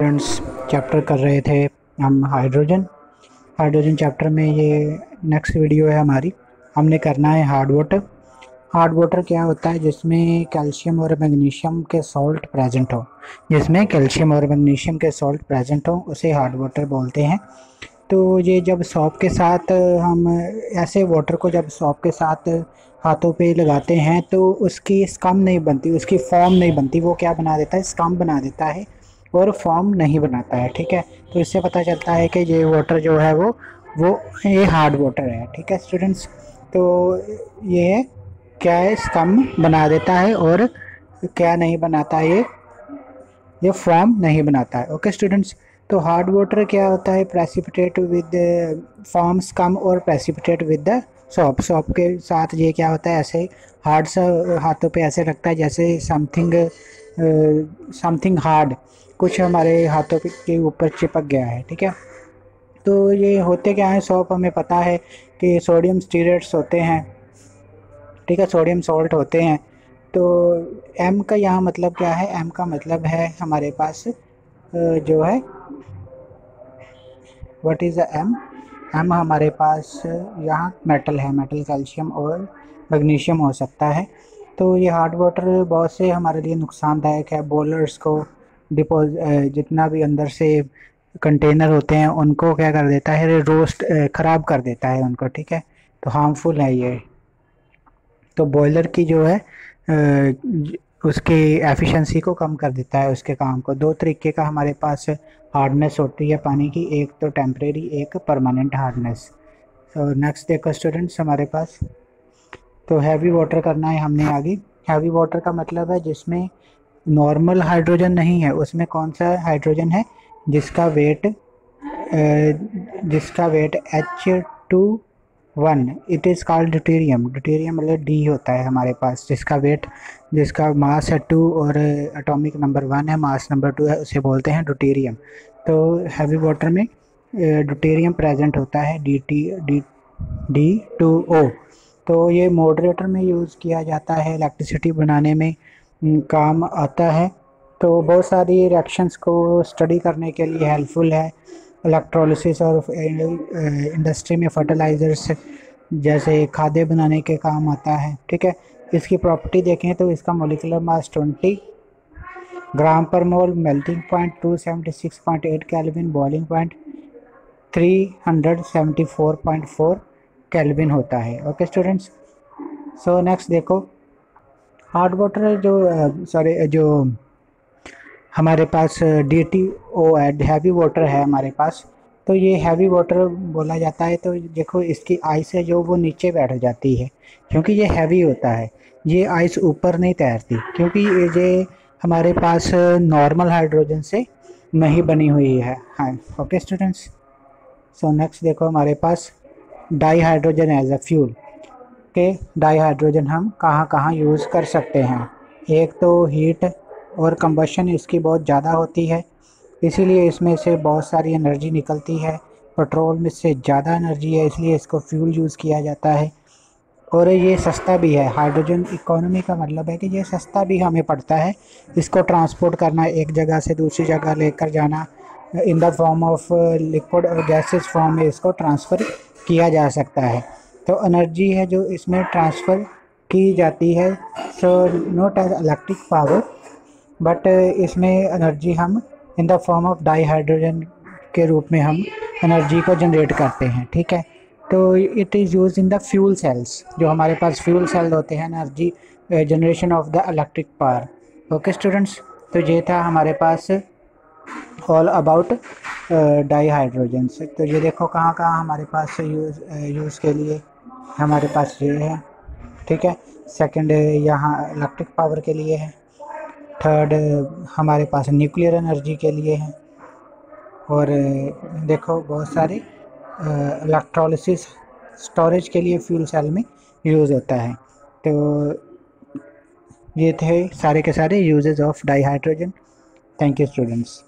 Students chapter कर रहे थे हम हाइड्रोजन हाइड्रोजन चैप्टर में ये नेक्स्ट वीडियो है हमारी हमने करना है हार्ड वाटर हार्ड वाटर क्या होता है जिसमें कैल्शियम और मैग्नीशियम के सॉल्ट प्रेजेंट हो जिसमें कैल्शियम और मैग्नीशियम के सॉल्ट प्रेजेंट हो उसे हार्ड वाटर बोलते हैं तो ये जब सॉप के साथ हम ऐसे वाटर को जब सॉप के साथ हाथों पे लगाते हैं तो उसकी स्कम नहीं बनती उसकी फॉर्म नहीं बनती वो क्या बना देता है स्कम बना देता है और फॉर्म नहीं बनाता है, ठीक है? तो इससे पता चलता है कि ये वाटर जो है वो वो ये हार्ड वाटर है, ठीक है स्टूडेंट्स तो ये क्या है स्कम बना देता है और क्या नहीं बनाता ये ये फॉर्म नहीं बनाता है ओके स्टूडेंट्स तो हार्ड वाटर क्या होता है प्रेसिपिटेट विद फॉर्म स्कम और precipitate with the soap soap के साथ ये क्या होता है, ऐसे हार्ड सा हाथों पे ऐसे रखता है जैसे समथिंग समथिंग हार्ड कुछ हमारे हाथों के ऊपर चिपक गया है, ठीक है? तो ये होते क्या हैं? सॉप हमें पता है कि सोडियम स्टीरेट्स होते हैं, ठीक है? सोडियम सॉल्ट होते हैं। तो एम का यहाँ मतलब क्या है? एम का मतलब है हमारे पास जो है व्हाट इज़ एम एम हमारे पास यहाँ मेटल है मेटल कैल्शियम और मैग्नीशियम हो सकता है। तो ये हार्ड वाटर बहुत से हमारे लिए नुकसानदायक है बॉलर्स को डिपोज जितना भी अंदर से कंटेनर होते हैं, उनको क्या कर देता है रोस्ट ख़राब कर देता है उनको, ठीक है? तो हार्मफुल है ये। तो बॉयलर की जो है उसकी एफिशिएंसी को कम कर देता है उसके काम को। दो तरीके का हमारे पास हार्डनेस होती है पानी की। एक तो टेम्परेरी एक परमानेंट हार्डनेस तो नेक्स्ट देखो स्टूडेंट्स हमारे पास। तो हैवी वाटर करना है हमने आगे। हैवी वाटर का मतलब है जिसमें नॉर्मल हाइड्रोजन नहीं है, उसमें कौन सा हाइड्रोजन है? जिसका वेट जिसका weight H two one it is called deuterium deuterium मतलब डी होता है हमारे पास। जिसका वेट, जिसका मास है टू और एटॉमिक नंबर वन है, मास नंबर टू है, उसे बोलते हैं ड्यूटेरियम तो हैवी वाटर में ड्यूटेरियम प्रेजेंट होता है D T D D two O तो ये मॉडरेटर में यूज़ किया जाता है इलेक्ट्रिसिटी बनाने में। काम आता है। तो बहुत सारी रिएक्शंस को स्टडी करने के लिए हेल्पफुल है। इलेक्ट्रोलिसिस और इंडस्ट्री में फर्टिलाइज़र्स जैसे खादे बनाने के काम आता है। ठीक है? इसकी प्रॉपर्टी देखें तो इसका मोलिकुलर मास 20 ग्राम पर mole melting point 276.8 kelvin boiling point 374.4 kelvin होता है। ओके स्टूडेंट्स सो नेक्स्ट देखो। हार्ड वाटर जो सॉरी जो हमारे पास डी टी ओ है हैवी वाटर है हमारे पास। तो ये हैवी वाटर बोला जाता है तो देखो इसकी आइस है जो वो नीचे बैठ जाती है, क्योंकि ये हैवी होता है। ये आइस ऊपर नहीं तैरती, क्योंकि ये हमारे पास नॉर्मल हाइड्रोजन से नहीं बनी हुई है। हाँ ओके स्टूडेंट्स सो नेक्स्ट देखो हमारे पास di hydrogen as a fuel के डाई हाइड्रोजन हम कहाँ कहाँ यूज़ कर सकते हैं। एक तो हीट और कंबशन इसकी बहुत ज़्यादा होती है, इसीलिए इसमें से बहुत सारी एनर्जी निकलती है। पेट्रोल में से ज़्यादा एनर्जी है, इसलिए इसको फ्यूल यूज़ किया जाता है। और ये सस्ता भी है। हाइड्रोजन इकोनॉमी का मतलब है कि ये सस्ता भी हमें पड़ता है। इसको ट्रांसपोर्ट करना, एक जगह से दूसरी जगह लेकर जाना in the form of liquid और गैसेस फॉर्म में इसको ट्रांसफ़र किया जा सकता है। तो एनर्जी है जो इसमें ट्रांसफ़र की जाती है so note as electric power but इसमें एनर्जी हम in the form of dihydrogen के रूप में हम एनर्जी को जनरेट करते हैं, ठीक है? तो it is use in the fuel cells जो हमारे पास फ्यूल सेल होते हैं energy generation of the electric power okay students तो ये था हमारे पास ऑल अबाउट डाई हाइड्रोजन तो ये देखो कहाँ कहाँ हमारे पास यूज़ यूज़ के लिए हमारे पास ये है, ठीक है? सेकंड यहाँ इलेक्ट्रिक पावर के लिए है। थर्ड हमारे पास न्यूक्लियर एनर्जी के लिए है। और, देखो, बहुत सारे इलेक्ट्रोलिसिस स्टोरेज के लिए फ्यूल सेल में यूज़ होता है। तो ये थे सारे के सारे uses of dihydrogen thank you students